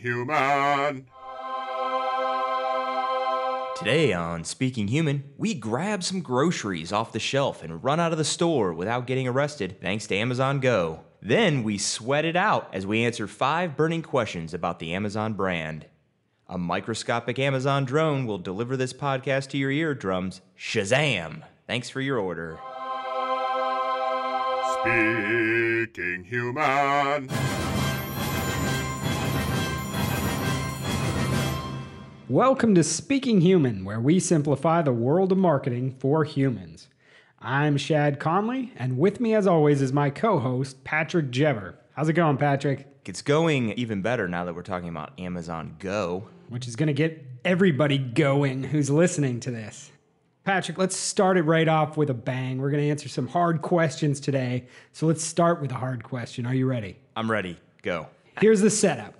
Human. Today on Speaking Human, we grab some groceries off the shelf and run out of the store without getting arrested thanks to Amazon Go. Then we sweat it out as we answer five burning questions about the Amazon brand. A microscopic Amazon drone will deliver this podcast to your eardrums. Shazam! Thanks for your order. Speaking Human. Welcome to Speaking Human, where we simplify the world of marketing for humans. I'm Shad Conley, and with me, as always, is my co host, Patrick Jever. How's it going, Patrick? It's going even better now that we're talking about Amazon Go. Which is going to get everybody going who's listening to this. Patrick, let's start it right off with a bang. We're going to answer some hard questions today. So let's start with a hard question. Are you ready? I'm ready. Go. Here's the setup.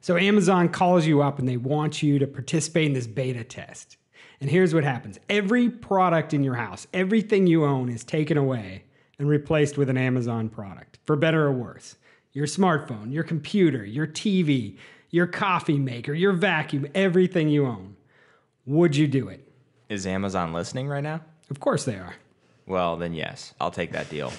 So Amazon calls you up and they want you to participate in this beta test. And here's what happens every product in your house, everything you own is taken away and replaced with an Amazon product, for better or worse. Your smartphone, your computer, your TV, your coffee maker, your vacuum, everything you own. Would you do it? Is Amazon listening right now? Of course they are. Well, then yes, I'll take that deal.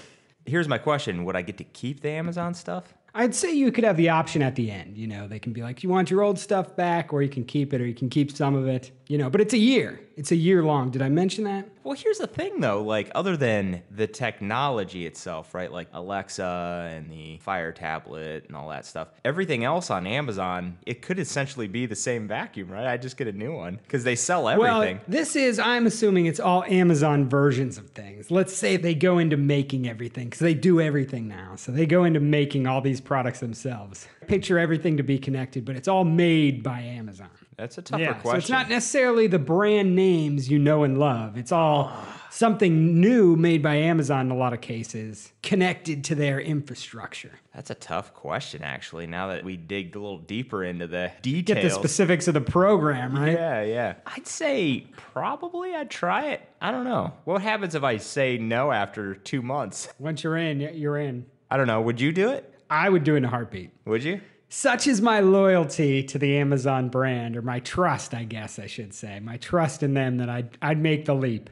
Here's my question Would I get to keep the Amazon stuff? I'd say you could have the option at the end. You know, they can be like, you want your old stuff back, or you can keep it, or you can keep some of it. You know, but it's a year. It's a year long. Did I mention that? Well, here's the thing though, like other than the technology itself, right? Like Alexa and the Fire tablet and all that stuff. Everything else on Amazon, it could essentially be the same vacuum, right? I just get a new one because they sell everything. Well, this is, I'm assuming it's all Amazon versions of things. Let's say they go into making everything because they do everything now. So they go into making all these products themselves. Picture everything to be connected, but it's all made by Amazon. That's a tougher yeah, question. so it's not necessarily the brand names you know and love. It's all something new made by Amazon in a lot of cases, connected to their infrastructure. That's a tough question, actually. Now that we dig a little deeper into the details, Get the specifics of the program, right? Yeah, yeah. I'd say probably I'd try it. I don't know. What happens if I say no after two months? Once you're in, you're in. I don't know. Would you do it? I would do it in a heartbeat. Would you? Such is my loyalty to the Amazon brand, or my trust, I guess I should say, my trust in them that I'd, I'd make the leap.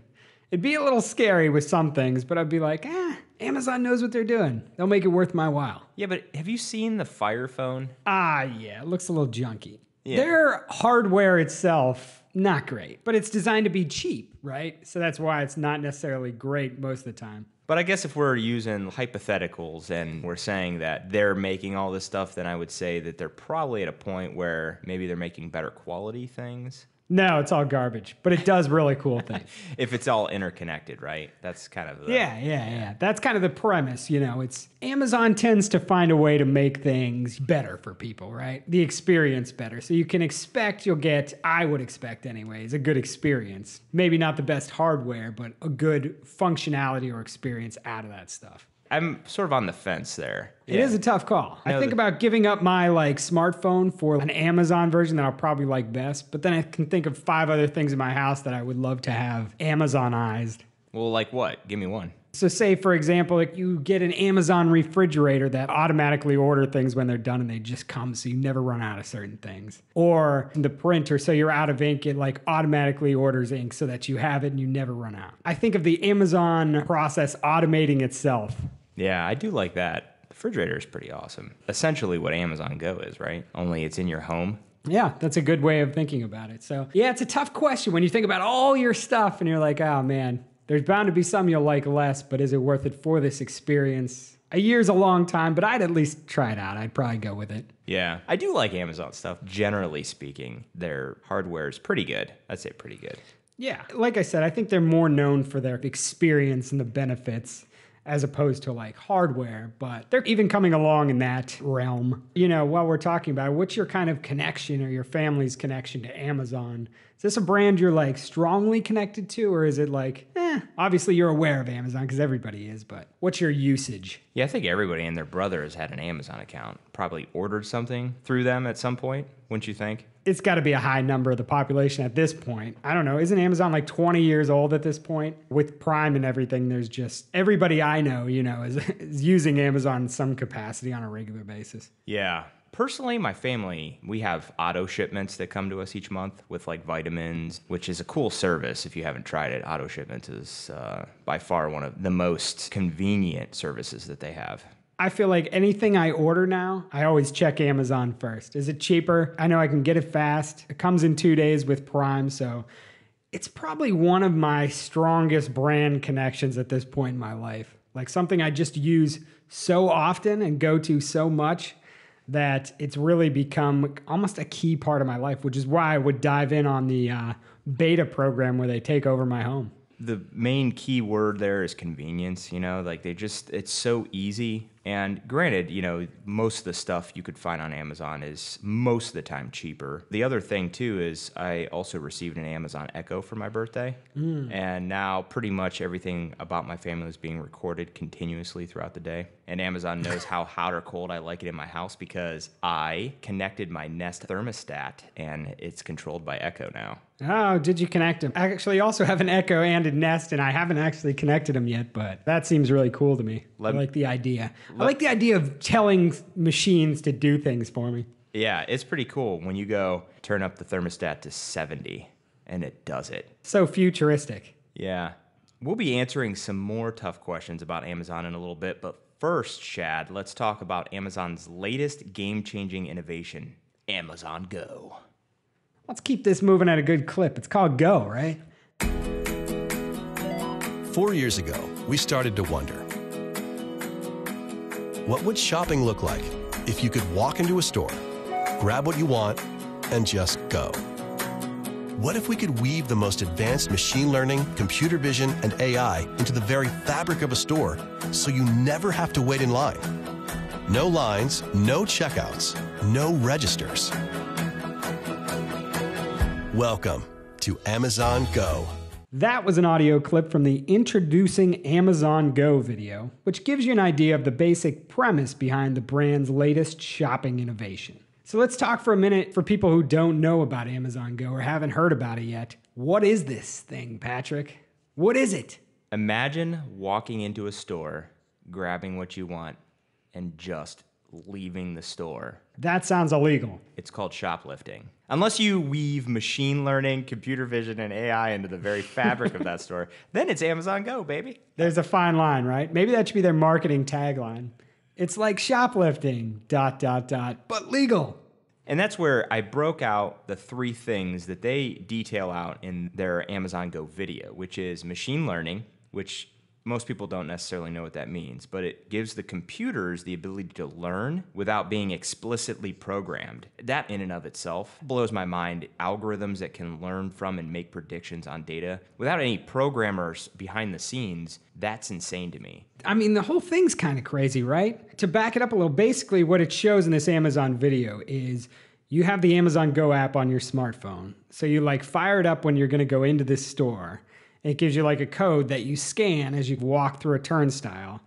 It'd be a little scary with some things, but I'd be like, eh, Amazon knows what they're doing. They'll make it worth my while. Yeah, but have you seen the Fire phone? Ah, yeah, it looks a little junky. Yeah. Their hardware itself, not great, but it's designed to be cheap, right? So that's why it's not necessarily great most of the time. But I guess if we're using hypotheticals and we're saying that they're making all this stuff, then I would say that they're probably at a point where maybe they're making better quality things. No, it's all garbage, but it does really cool things. If it's all interconnected, right? That's kind of the, Yeah, yeah, yeah. That's kind of the premise, you know. It's Amazon tends to find a way to make things better for people, right? The experience better. So you can expect you'll get, I would expect anyways, a good experience. Maybe not the best hardware, but a good functionality or experience out of that stuff. I'm sort of on the fence there. It is a tough call. I No, think the- about giving up my like smartphone for an Amazon version that I'll probably like best, but then I can think of five other things in my house that I would love to have Amazonized. Well, like what? Give me one. So, say for example, like you get an Amazon refrigerator that automatically order things when they're done and they just come, so you never run out of certain things. Or the printer, so you're out of ink, it like automatically orders ink so that you have it and you never run out. I think of the Amazon process automating itself. Yeah, I do like that. The refrigerator is pretty awesome. Essentially, what Amazon Go is, right? Only it's in your home. Yeah, that's a good way of thinking about it. So, yeah, it's a tough question when you think about all your stuff and you're like, oh man, there's bound to be some you'll like less, but is it worth it for this experience? A year's a long time, but I'd at least try it out. I'd probably go with it. Yeah, I do like Amazon stuff. Generally speaking, their hardware is pretty good. I'd say pretty good. Yeah, like I said, I think they're more known for their experience and the benefits as opposed to like hardware, but they're even coming along in that realm. You know, while we're talking about it, what's your kind of connection or your family's connection to Amazon? Is this a brand you're like strongly connected to, or is it like, eh, obviously you're aware of Amazon because everybody is, but what's your usage? Yeah, I think everybody and their brother has had an Amazon account. Probably ordered something through them at some point, wouldn't you think? It's got to be a high number of the population at this point. I don't know. Isn't Amazon like 20 years old at this point? With Prime and everything, there's just everybody I know, you know, is, is using Amazon in some capacity on a regular basis. Yeah. Personally, my family, we have auto shipments that come to us each month with like vitamins, which is a cool service if you haven't tried it. Auto shipments is uh, by far one of the most convenient services that they have. I feel like anything I order now, I always check Amazon first. Is it cheaper? I know I can get it fast. It comes in two days with Prime, so it's probably one of my strongest brand connections at this point in my life. Like something I just use so often and go to so much that it's really become almost a key part of my life, which is why I would dive in on the uh, beta program where they take over my home. The main key word there is convenience, you know, like they just, it's so easy and granted, you know, most of the stuff you could find on Amazon is most of the time cheaper. The other thing too is I also received an Amazon Echo for my birthday. Mm. And now pretty much everything about my family is being recorded continuously throughout the day. And Amazon knows how hot or cold I like it in my house because I connected my Nest thermostat and it's controlled by Echo now. Oh, did you connect them? I actually also have an Echo and a Nest, and I haven't actually connected them yet, but that seems really cool to me. Let, I like the idea. I like the idea of telling machines to do things for me. Yeah, it's pretty cool when you go turn up the thermostat to 70 and it does it. So futuristic. Yeah. We'll be answering some more tough questions about Amazon in a little bit, but first, Shad, let's talk about Amazon's latest game changing innovation Amazon Go. Let's keep this moving at a good clip. It's called Go, right? Four years ago, we started to wonder what would shopping look like if you could walk into a store, grab what you want, and just go? What if we could weave the most advanced machine learning, computer vision, and AI into the very fabric of a store so you never have to wait in line? No lines, no checkouts, no registers. Welcome to Amazon Go. That was an audio clip from the Introducing Amazon Go video, which gives you an idea of the basic premise behind the brand's latest shopping innovation. So let's talk for a minute for people who don't know about Amazon Go or haven't heard about it yet. What is this thing, Patrick? What is it? Imagine walking into a store, grabbing what you want, and just leaving the store. That sounds illegal. It's called shoplifting. Unless you weave machine learning, computer vision, and AI into the very fabric of that store, then it's Amazon Go, baby. There's a fine line, right? Maybe that should be their marketing tagline. It's like shoplifting, dot, dot, dot, but legal. And that's where I broke out the three things that they detail out in their Amazon Go video, which is machine learning, which most people don't necessarily know what that means, but it gives the computers the ability to learn without being explicitly programmed. That, in and of itself, blows my mind. Algorithms that can learn from and make predictions on data without any programmers behind the scenes, that's insane to me. I mean, the whole thing's kind of crazy, right? To back it up a little, basically, what it shows in this Amazon video is you have the Amazon Go app on your smartphone. So you like fire it up when you're going to go into this store it gives you like a code that you scan as you walk through a turnstile.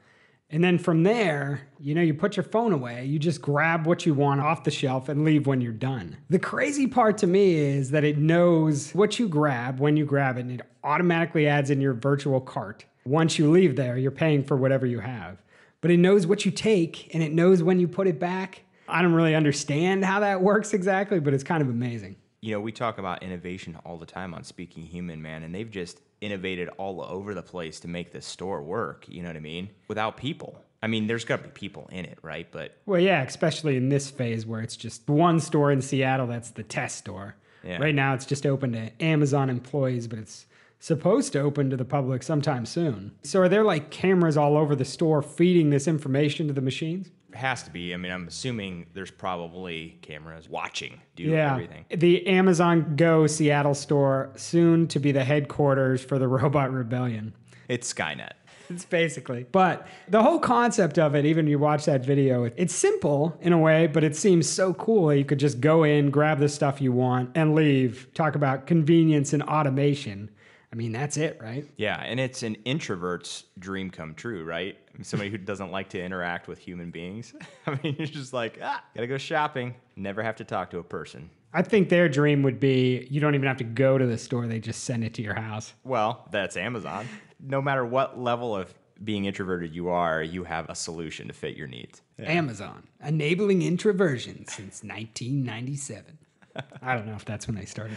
And then from there, you know, you put your phone away, you just grab what you want off the shelf and leave when you're done. The crazy part to me is that it knows what you grab when you grab it, and it automatically adds in your virtual cart. Once you leave there, you're paying for whatever you have. But it knows what you take and it knows when you put it back. I don't really understand how that works exactly, but it's kind of amazing. You know, we talk about innovation all the time on Speaking Human, man, and they've just innovated all over the place to make this store work. You know what I mean? Without people. I mean, there's got to be people in it, right? But well, yeah, especially in this phase where it's just one store in Seattle that's the test store. Yeah. Right now, it's just open to Amazon employees, but it's supposed to open to the public sometime soon. So, are there like cameras all over the store feeding this information to the machines? Has to be. I mean, I'm assuming there's probably cameras watching do yeah. everything. The Amazon Go Seattle store, soon to be the headquarters for the Robot Rebellion. It's Skynet. It's basically. But the whole concept of it, even you watch that video, it's simple in a way, but it seems so cool. You could just go in, grab the stuff you want, and leave. Talk about convenience and automation. I mean, that's it, right? Yeah, and it's an introvert's dream come true, right? I mean, somebody who doesn't like to interact with human beings. I mean, you're just like, ah, gotta go shopping, never have to talk to a person. I think their dream would be you don't even have to go to the store, they just send it to your house. Well, that's Amazon. No matter what level of being introverted you are, you have a solution to fit your needs. Amazon, enabling introversion since 1997. I don't know if that's when they started.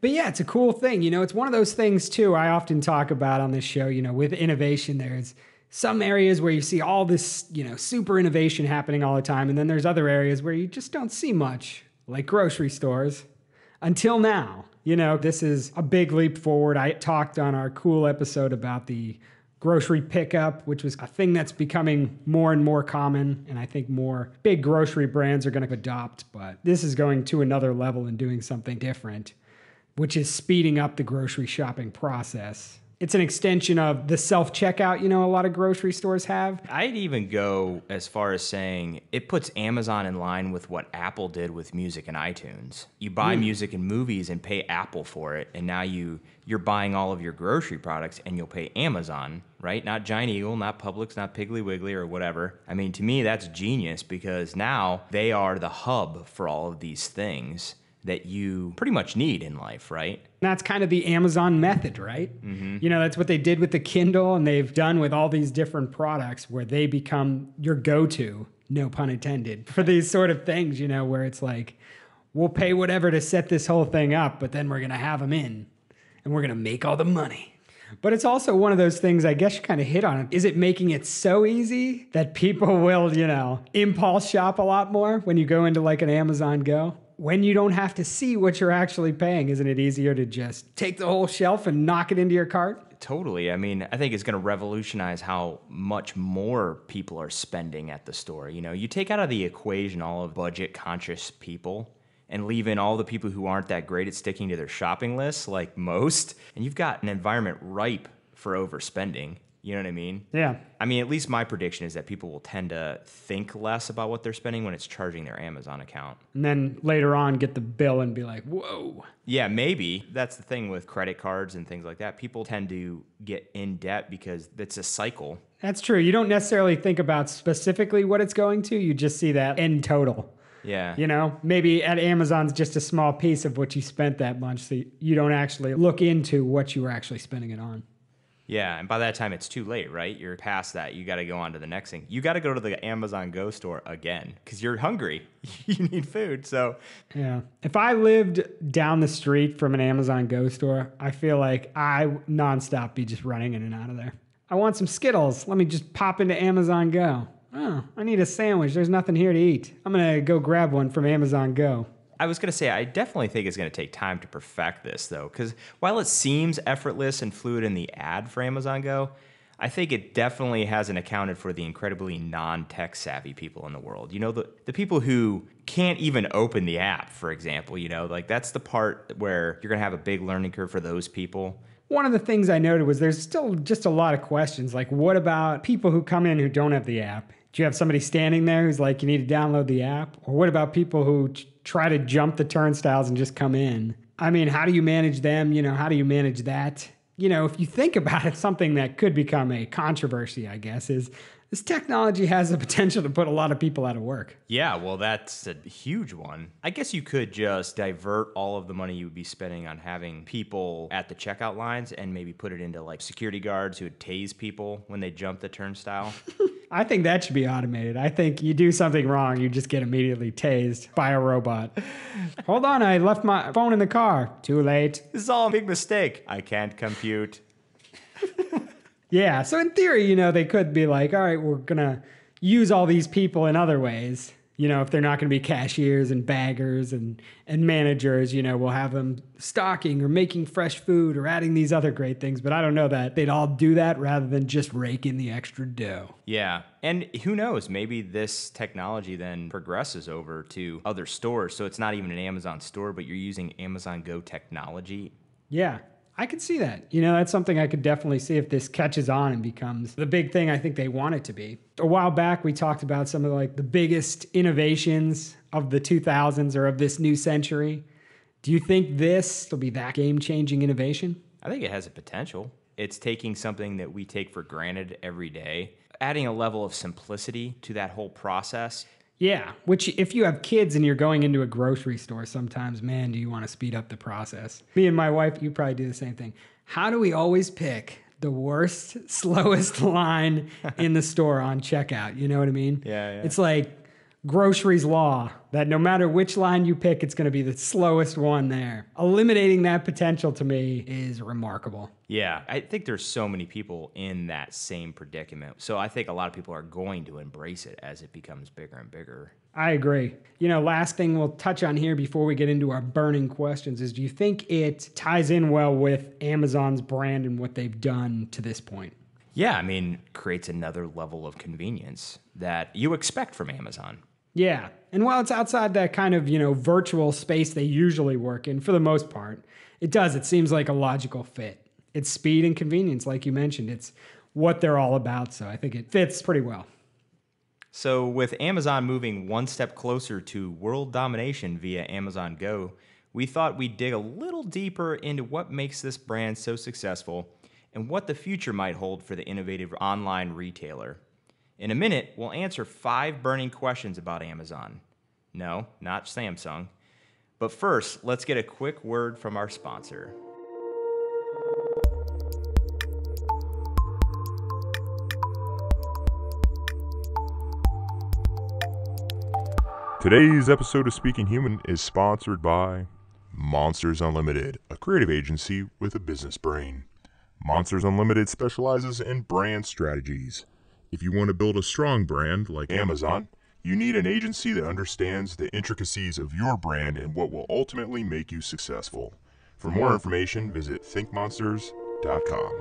But yeah, it's a cool thing. You know, it's one of those things too I often talk about on this show. You know, with innovation, there's some areas where you see all this, you know, super innovation happening all the time. And then there's other areas where you just don't see much, like grocery stores, until now. You know, this is a big leap forward. I talked on our cool episode about the grocery pickup, which was a thing that's becoming more and more common. And I think more big grocery brands are going to adopt. But this is going to another level and doing something different, which is speeding up the grocery shopping process. It's an extension of the self checkout, you know, a lot of grocery stores have. I'd even go as far as saying it puts Amazon in line with what Apple did with music and iTunes. You buy mm. music and movies and pay Apple for it, and now you you're buying all of your grocery products and you'll pay Amazon, right? Not Giant Eagle, not Publix, not Piggly Wiggly or whatever. I mean, to me that's genius because now they are the hub for all of these things that you pretty much need in life, right? That's kind of the Amazon method, right? Mm-hmm. You know, that's what they did with the Kindle and they've done with all these different products where they become your go to, no pun intended, for these sort of things, you know, where it's like, we'll pay whatever to set this whole thing up, but then we're going to have them in and we're going to make all the money. But it's also one of those things, I guess you kind of hit on it. Is it making it so easy that people will, you know, impulse shop a lot more when you go into like an Amazon Go? When you don't have to see what you're actually paying, isn't it easier to just take the whole shelf and knock it into your cart? Totally. I mean, I think it's going to revolutionize how much more people are spending at the store. You know, you take out of the equation all of budget conscious people and leave in all the people who aren't that great at sticking to their shopping lists, like most, and you've got an environment ripe for overspending. You know what I mean? Yeah. I mean, at least my prediction is that people will tend to think less about what they're spending when it's charging their Amazon account. And then later on, get the bill and be like, whoa. Yeah, maybe. That's the thing with credit cards and things like that. People tend to get in debt because it's a cycle. That's true. You don't necessarily think about specifically what it's going to, you just see that in total. Yeah. You know, maybe at Amazon's just a small piece of what you spent that month, so you don't actually look into what you were actually spending it on. Yeah, and by that time it's too late, right? You're past that. You got to go on to the next thing. You got to go to the Amazon Go store again because you're hungry. you need food. So, Yeah. If I lived down the street from an Amazon Go store, I feel like I nonstop be just running in and out of there. I want some Skittles. Let me just pop into Amazon Go. Oh, I need a sandwich. There's nothing here to eat. I'm going to go grab one from Amazon Go. I was going to say, I definitely think it's going to take time to perfect this, though, because while it seems effortless and fluid in the ad for Amazon Go, I think it definitely hasn't accounted for the incredibly non tech savvy people in the world. You know, the, the people who can't even open the app, for example, you know, like that's the part where you're going to have a big learning curve for those people. One of the things I noted was there's still just a lot of questions. Like, what about people who come in who don't have the app? Do you have somebody standing there who's like, you need to download the app? Or what about people who try to jump the turnstiles and just come in? I mean, how do you manage them? You know, how do you manage that? You know, if you think about it, something that could become a controversy, I guess, is this technology has the potential to put a lot of people out of work. Yeah, well, that's a huge one. I guess you could just divert all of the money you would be spending on having people at the checkout lines and maybe put it into like security guards who would tase people when they jump the turnstile. I think that should be automated. I think you do something wrong, you just get immediately tased by a robot. Hold on, I left my phone in the car. Too late. this is all a big mistake. I can't compute. Yeah, so in theory, you know, they could be like, all right, we're going to use all these people in other ways. You know, if they're not going to be cashiers and baggers and, and managers, you know, we'll have them stocking or making fresh food or adding these other great things. But I don't know that they'd all do that rather than just rake in the extra dough. Yeah. And who knows? Maybe this technology then progresses over to other stores. So it's not even an Amazon store, but you're using Amazon Go technology. Yeah, I could see that. You know, that's something I could definitely see if this catches on and becomes the big thing I think they want it to be. A while back, we talked about some of like the biggest innovations of the 2000s or of this new century. Do you think this will be that game changing innovation? I think it has a potential. It's taking something that we take for granted every day, adding a level of simplicity to that whole process. Yeah, which if you have kids and you're going into a grocery store, sometimes, man, do you want to speed up the process? Me and my wife, you probably do the same thing. How do we always pick the worst, slowest line in the store on checkout. You know what I mean? Yeah, yeah. It's like groceries law that no matter which line you pick, it's going to be the slowest one there. Eliminating that potential to me is remarkable. Yeah, I think there's so many people in that same predicament. So I think a lot of people are going to embrace it as it becomes bigger and bigger. I agree. You know, last thing we'll touch on here before we get into our burning questions is do you think it ties in well with Amazon's brand and what they've done to this point? Yeah, I mean, creates another level of convenience that you expect from Amazon. Yeah. And while it's outside that kind of, you know, virtual space they usually work in for the most part, it does. It seems like a logical fit. It's speed and convenience, like you mentioned. It's what they're all about. So I think it fits pretty well. So, with Amazon moving one step closer to world domination via Amazon Go, we thought we'd dig a little deeper into what makes this brand so successful and what the future might hold for the innovative online retailer. In a minute, we'll answer five burning questions about Amazon. No, not Samsung. But first, let's get a quick word from our sponsor. Today's episode of Speaking Human is sponsored by Monsters Unlimited, a creative agency with a business brain. Monsters Unlimited specializes in brand strategies. If you want to build a strong brand like Amazon, you need an agency that understands the intricacies of your brand and what will ultimately make you successful. For more information, visit thinkmonsters.com.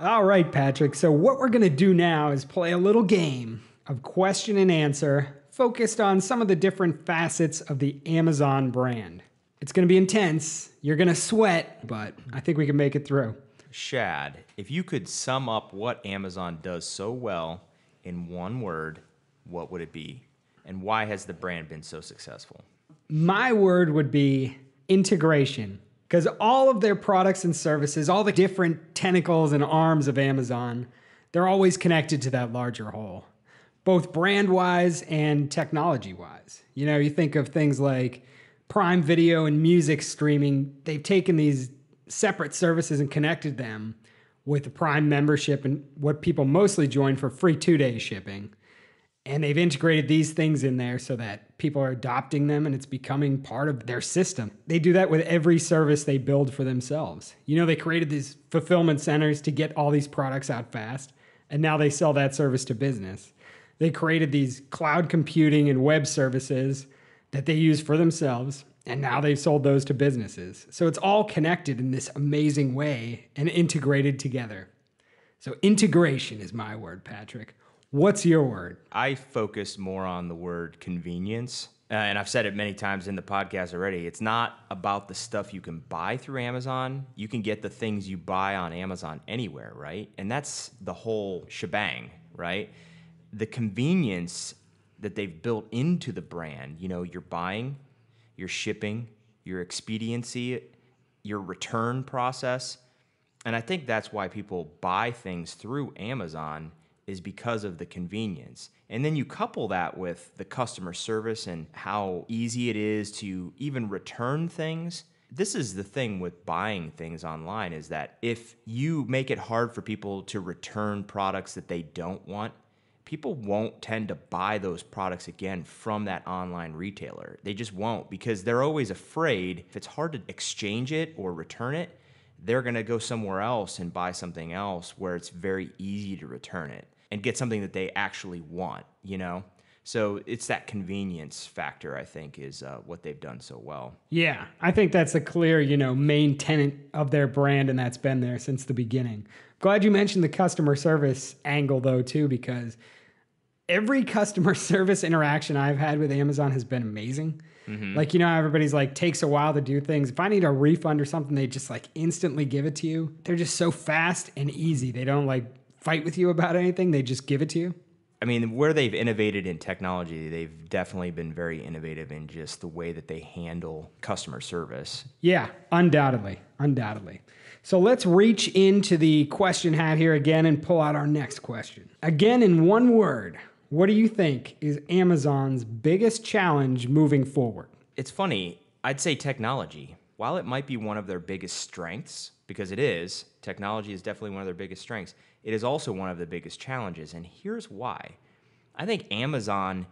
All right, Patrick. So, what we're going to do now is play a little game of question and answer focused on some of the different facets of the Amazon brand. It's going to be intense. You're going to sweat, but I think we can make it through. Shad, if you could sum up what Amazon does so well in one word, what would it be? And why has the brand been so successful? My word would be integration. Because all of their products and services, all the different tentacles and arms of Amazon, they're always connected to that larger whole, both brand wise and technology wise. You know, you think of things like Prime Video and music streaming, they've taken these separate services and connected them with the Prime membership and what people mostly join for free two day shipping. And they've integrated these things in there so that people are adopting them and it's becoming part of their system. They do that with every service they build for themselves. You know, they created these fulfillment centers to get all these products out fast, and now they sell that service to business. They created these cloud computing and web services that they use for themselves, and now they've sold those to businesses. So it's all connected in this amazing way and integrated together. So integration is my word, Patrick. What's your word? I focus more on the word convenience. Uh, and I've said it many times in the podcast already. It's not about the stuff you can buy through Amazon. You can get the things you buy on Amazon anywhere, right? And that's the whole shebang, right? The convenience that they've built into the brand, you know, your buying, your shipping, your expediency, your return process. And I think that's why people buy things through Amazon is because of the convenience. And then you couple that with the customer service and how easy it is to even return things. This is the thing with buying things online is that if you make it hard for people to return products that they don't want, people won't tend to buy those products again from that online retailer. They just won't because they're always afraid if it's hard to exchange it or return it, they're going to go somewhere else and buy something else where it's very easy to return it and get something that they actually want, you know? So it's that convenience factor, I think, is uh, what they've done so well. Yeah, I think that's a clear, you know, main tenet of their brand, and that's been there since the beginning. Glad you mentioned the customer service angle, though, too, because every customer service interaction I've had with Amazon has been amazing. Mm-hmm. Like, you know, everybody's like, takes a while to do things. If I need a refund or something, they just like instantly give it to you. They're just so fast and easy. They don't like fight with you about anything, they just give it to you. I mean, where they've innovated in technology, they've definitely been very innovative in just the way that they handle customer service. Yeah, undoubtedly. Undoubtedly. So let's reach into the question hat here again and pull out our next question. Again, in one word, what do you think is Amazon's biggest challenge moving forward? It's funny. I'd say technology. While it might be one of their biggest strengths, because it is, technology is definitely one of their biggest strengths, it is also one of the biggest challenges. And here's why I think Amazon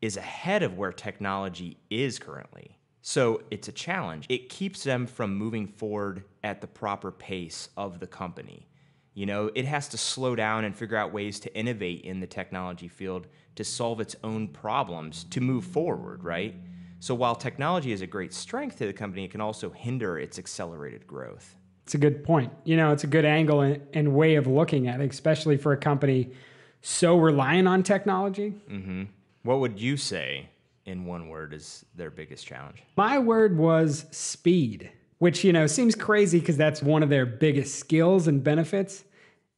is ahead of where technology is currently. So it's a challenge. It keeps them from moving forward at the proper pace of the company. You know, it has to slow down and figure out ways to innovate in the technology field to solve its own problems to move forward, right? So while technology is a great strength to the company, it can also hinder its accelerated growth. It's a good point. You know, it's a good angle and, and way of looking at it, especially for a company so reliant on technology. Mm-hmm. What would you say in one word is their biggest challenge? My word was speed, which, you know, seems crazy because that's one of their biggest skills and benefits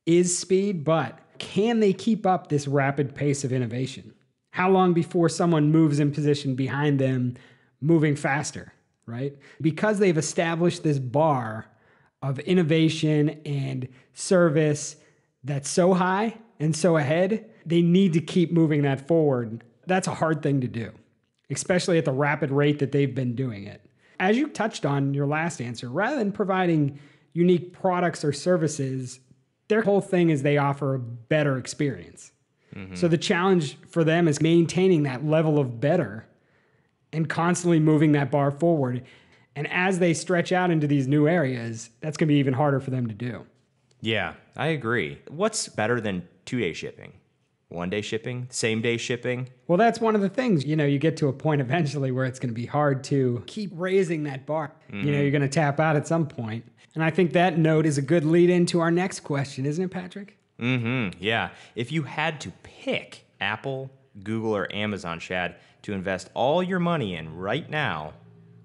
is speed, but can they keep up this rapid pace of innovation? How long before someone moves in position behind them, moving faster, right? Because they've established this bar of innovation and service that's so high and so ahead, they need to keep moving that forward. That's a hard thing to do, especially at the rapid rate that they've been doing it. As you touched on your last answer, rather than providing unique products or services, their whole thing is they offer a better experience. Mm-hmm. So the challenge for them is maintaining that level of better and constantly moving that bar forward. And as they stretch out into these new areas, that's going to be even harder for them to do. Yeah, I agree. What's better than two day shipping? One day shipping, same day shipping. Well, that's one of the things. You know, you get to a point eventually where it's going to be hard to keep raising that bar. Mm-hmm. You know, you're going to tap out at some point. And I think that note is a good lead into our next question, isn't it, Patrick? Mm hmm. Yeah. If you had to pick Apple, Google, or Amazon, Shad, to invest all your money in right now,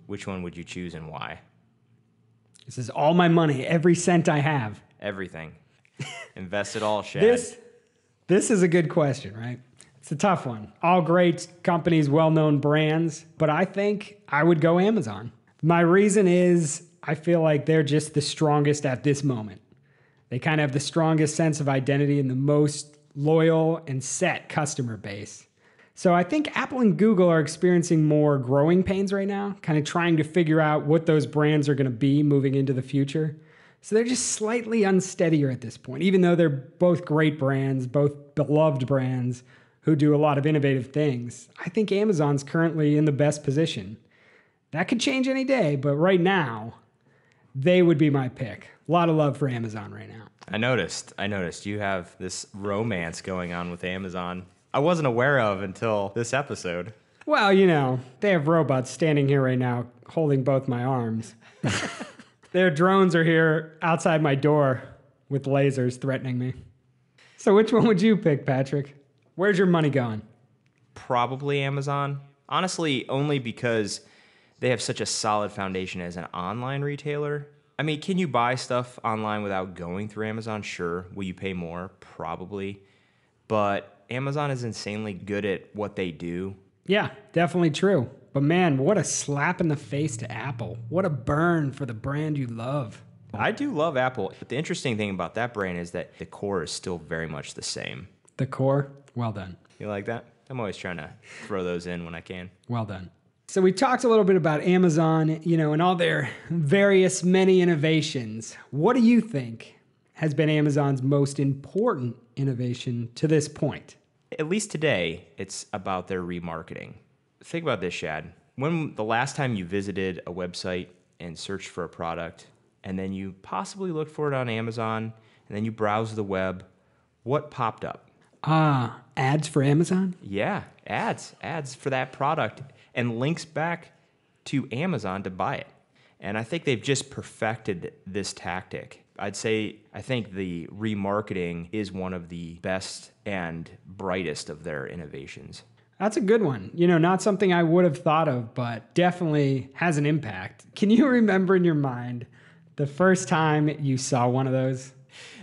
which one would you choose and why? This is all my money, every cent I have. Everything. Invest it all, Shad. This, this is a good question, right? It's a tough one. All great companies, well known brands, but I think I would go Amazon. My reason is I feel like they're just the strongest at this moment. They kind of have the strongest sense of identity and the most loyal and set customer base. So I think Apple and Google are experiencing more growing pains right now, kind of trying to figure out what those brands are going to be moving into the future. So they're just slightly unsteadier at this point, even though they're both great brands, both beloved brands who do a lot of innovative things. I think Amazon's currently in the best position. That could change any day, but right now, they would be my pick. A lot of love for Amazon right now. I noticed. I noticed you have this romance going on with Amazon. I wasn't aware of until this episode. Well, you know, they have robots standing here right now holding both my arms. Their drones are here outside my door with lasers threatening me. So, which one would you pick, Patrick? Where's your money going? Probably Amazon. Honestly, only because they have such a solid foundation as an online retailer. I mean, can you buy stuff online without going through Amazon? Sure. Will you pay more? Probably. But Amazon is insanely good at what they do. Yeah, definitely true. But man, what a slap in the face to Apple. What a burn for the brand you love. I do love Apple, but the interesting thing about that brand is that the core is still very much the same. The core? Well done. You like that? I'm always trying to throw those in when I can. Well done. So we talked a little bit about Amazon, you know, and all their various many innovations. What do you think has been Amazon's most important innovation to this point? At least today, it's about their remarketing. Think about this, Shad. When the last time you visited a website and searched for a product, and then you possibly looked for it on Amazon, and then you browse the web, what popped up? Ah, ads for Amazon? Yeah, ads, ads for that product and links back to Amazon to buy it. And I think they've just perfected this tactic. I'd say I think the remarketing is one of the best and brightest of their innovations. That's a good one. You know, not something I would have thought of, but definitely has an impact. Can you remember in your mind the first time you saw one of those?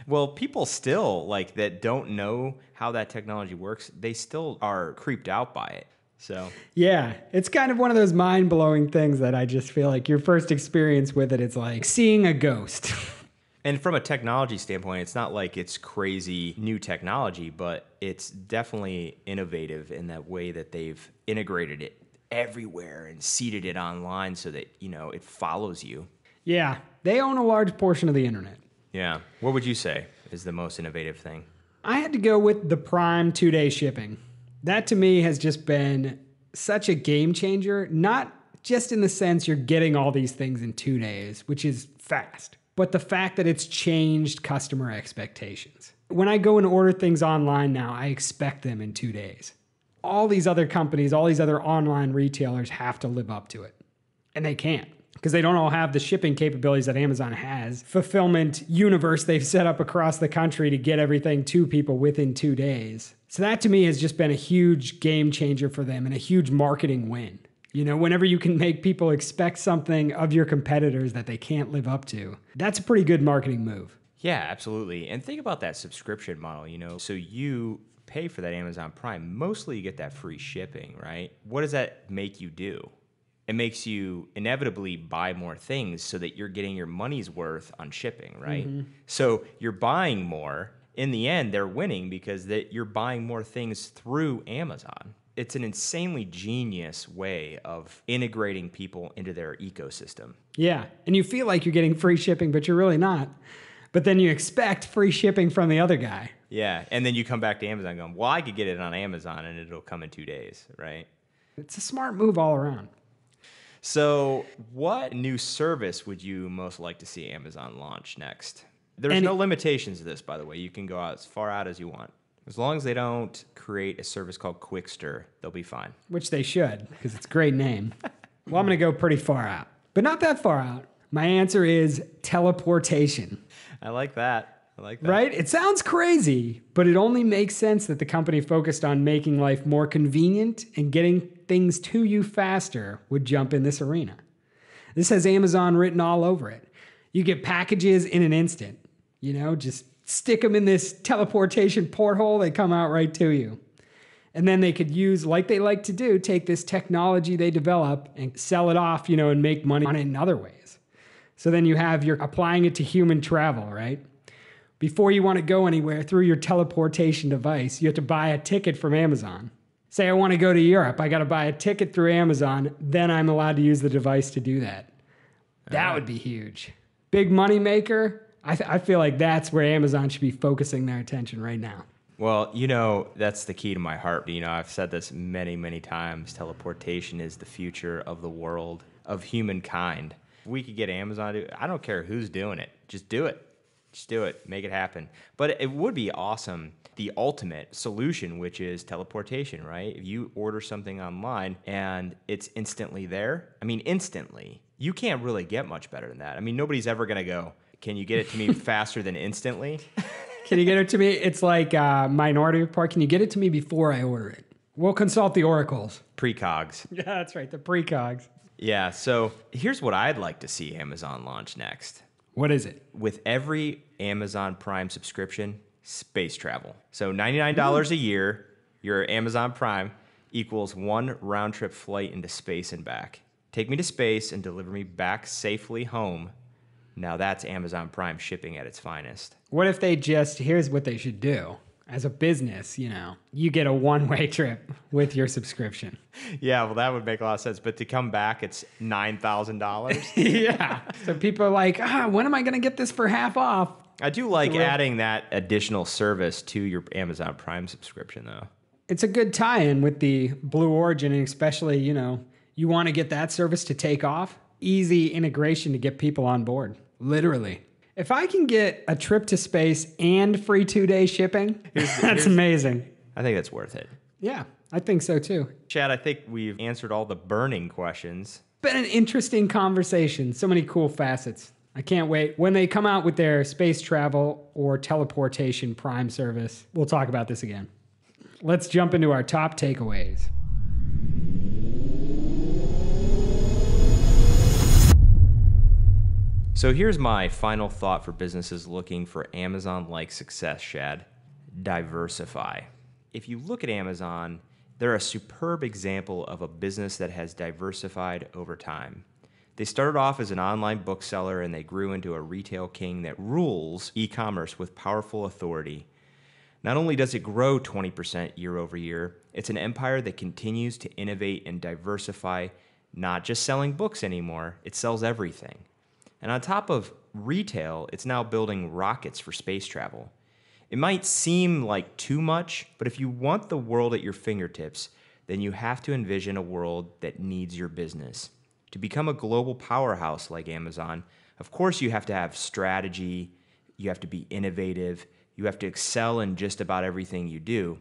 Well, people still like that don't know how that technology works, they still are creeped out by it. So yeah, it's kind of one of those mind blowing things that I just feel like your first experience with it, it's like seeing a ghost. And from a technology standpoint, it's not like it's crazy new technology, but it's definitely innovative in that way that they've integrated it everywhere and seeded it online so that, you know, it follows you. Yeah, they own a large portion of the internet. Yeah. What would you say is the most innovative thing? I had to go with the Prime two day shipping. That to me has just been such a game changer, not just in the sense you're getting all these things in two days, which is fast, but the fact that it's changed customer expectations. When I go and order things online now, I expect them in two days. All these other companies, all these other online retailers have to live up to it, and they can't because they don't all have the shipping capabilities that Amazon has. Fulfillment universe they've set up across the country to get everything to people within two days. So that to me has just been a huge game changer for them and a huge marketing win. You know, whenever you can make people expect something of your competitors that they can't live up to, that's a pretty good marketing move. Yeah, absolutely. And think about that subscription model, you know. So you pay for that Amazon Prime, mostly you get that free shipping, right? What does that make you do? It makes you inevitably buy more things so that you're getting your money's worth on shipping, right? Mm-hmm. So you're buying more. In the end, they're winning because that you're buying more things through Amazon. It's an insanely genius way of integrating people into their ecosystem. Yeah, and you feel like you're getting free shipping, but you're really not. But then you expect free shipping from the other guy. Yeah, and then you come back to Amazon going, well, I could get it on Amazon and it'll come in two days, right? It's a smart move all around. So, what new service would you most like to see Amazon launch next? There's Any- no limitations to this, by the way. You can go out as far out as you want. As long as they don't create a service called Qwikster, they'll be fine. which they should because it's a great name. well, I'm going to go pretty far out, but not that far out. My answer is teleportation, I like that. I like that. right? It sounds crazy, but it only makes sense that the company focused on making life more convenient and getting things to you faster would jump in this arena. This has Amazon written all over it. You get packages in an instant, you know, just stick them in this teleportation porthole, they come out right to you. And then they could use, like they like to do, take this technology they develop and sell it off, you know, and make money on it in other ways. So then you have, you're applying it to human travel, right? Before you want to go anywhere through your teleportation device, you have to buy a ticket from Amazon. Say, I want to go to Europe, I got to buy a ticket through Amazon, then I'm allowed to use the device to do that. That would be huge. Big money maker. I, th- I feel like that's where Amazon should be focusing their attention right now. Well, you know, that's the key to my heart. You know, I've said this many, many times. Teleportation is the future of the world, of humankind. If we could get Amazon to, I don't care who's doing it, just do it. Just do it, make it happen. But it would be awesome, the ultimate solution, which is teleportation, right? If you order something online and it's instantly there, I mean, instantly, you can't really get much better than that. I mean, nobody's ever going to go, can you get it to me faster than instantly? Can you get it to me? It's like uh, Minority Report. Can you get it to me before I order it? We'll consult the oracles. Precogs. Yeah, that's right. The precogs. Yeah, so here's what I'd like to see Amazon launch next. What is it? With every Amazon Prime subscription, space travel. So $99 a year, your Amazon Prime equals one round trip flight into space and back. Take me to space and deliver me back safely home. Now that's Amazon Prime shipping at its finest. What if they just, here's what they should do. As a business, you know, you get a one way trip with your subscription. Yeah, well, that would make a lot of sense. But to come back, it's $9,000. yeah. So people are like, ah, when am I going to get this for half off? I do like we're- adding that additional service to your Amazon Prime subscription, though. It's a good tie in with the Blue Origin, and especially, you know, you want to get that service to take off. Easy integration to get people on board. Literally. If I can get a trip to space and free two day shipping, that's amazing. I think that's worth it. Yeah, I think so too. Shad, I think we've answered all the burning questions. Been an interesting conversation. So many cool facets. I can't wait. When they come out with their space travel or teleportation prime service, we'll talk about this again. Let's jump into our top takeaways. So here's my final thought for businesses looking for Amazon like success, Shad. Diversify. If you look at Amazon, they're a superb example of a business that has diversified over time. They started off as an online bookseller and they grew into a retail king that rules e commerce with powerful authority. Not only does it grow 20% year over year, it's an empire that continues to innovate and diversify, not just selling books anymore, it sells everything. And on top of retail, it's now building rockets for space travel. It might seem like too much, but if you want the world at your fingertips, then you have to envision a world that needs your business. To become a global powerhouse like Amazon, of course, you have to have strategy, you have to be innovative, you have to excel in just about everything you do,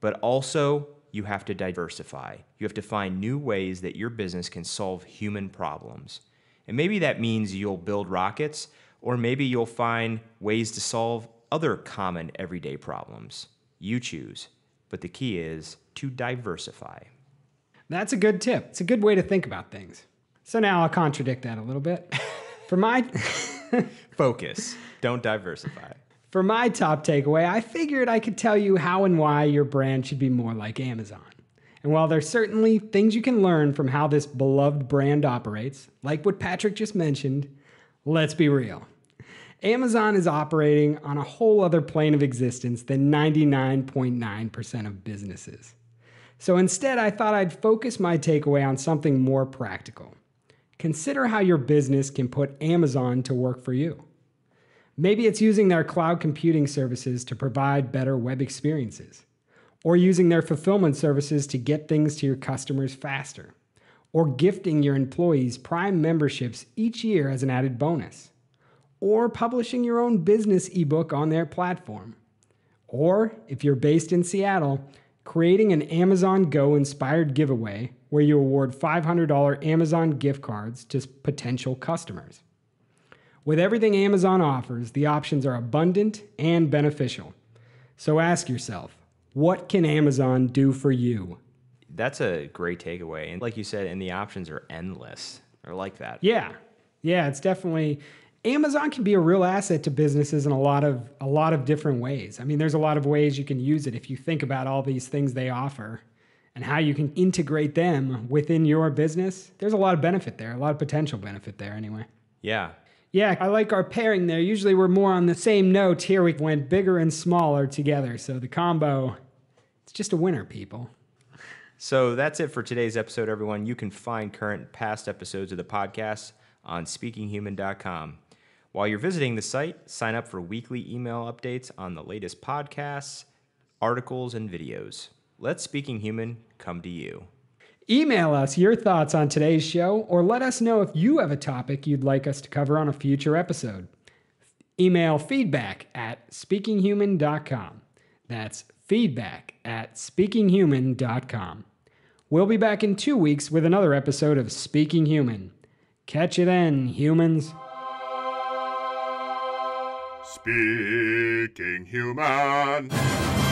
but also you have to diversify. You have to find new ways that your business can solve human problems. And maybe that means you'll build rockets, or maybe you'll find ways to solve other common everyday problems. You choose. But the key is to diversify. That's a good tip. It's a good way to think about things. So now I'll contradict that a little bit. For my focus, don't diversify. For my top takeaway, I figured I could tell you how and why your brand should be more like Amazon. And while there's certainly things you can learn from how this beloved brand operates, like what Patrick just mentioned, let's be real. Amazon is operating on a whole other plane of existence than 99.9% of businesses. So instead, I thought I'd focus my takeaway on something more practical. Consider how your business can put Amazon to work for you. Maybe it's using their cloud computing services to provide better web experiences or using their fulfillment services to get things to your customers faster, or gifting your employees Prime memberships each year as an added bonus, or publishing your own business ebook on their platform. Or, if you're based in Seattle, creating an Amazon Go inspired giveaway where you award $500 Amazon gift cards to potential customers. With everything Amazon offers, the options are abundant and beneficial. So ask yourself, what can Amazon do for you? That's a great takeaway. And like you said, and the options are endless. I like that. Yeah. Yeah, it's definitely Amazon can be a real asset to businesses in a lot of a lot of different ways. I mean, there's a lot of ways you can use it if you think about all these things they offer and how you can integrate them within your business. There's a lot of benefit there, a lot of potential benefit there anyway. Yeah. Yeah, I like our pairing there. Usually we're more on the same note. Here we went bigger and smaller together. So the combo it's just a winner, people. So that's it for today's episode, everyone. You can find current past episodes of the podcast on speakinghuman.com. While you're visiting the site, sign up for weekly email updates on the latest podcasts, articles, and videos. Let Speaking Human come to you. Email us your thoughts on today's show or let us know if you have a topic you'd like us to cover on a future episode. Email feedback at speakinghuman.com. That's feedback at speakinghuman.com. We'll be back in two weeks with another episode of Speaking Human. Catch you then, humans. Speaking Human.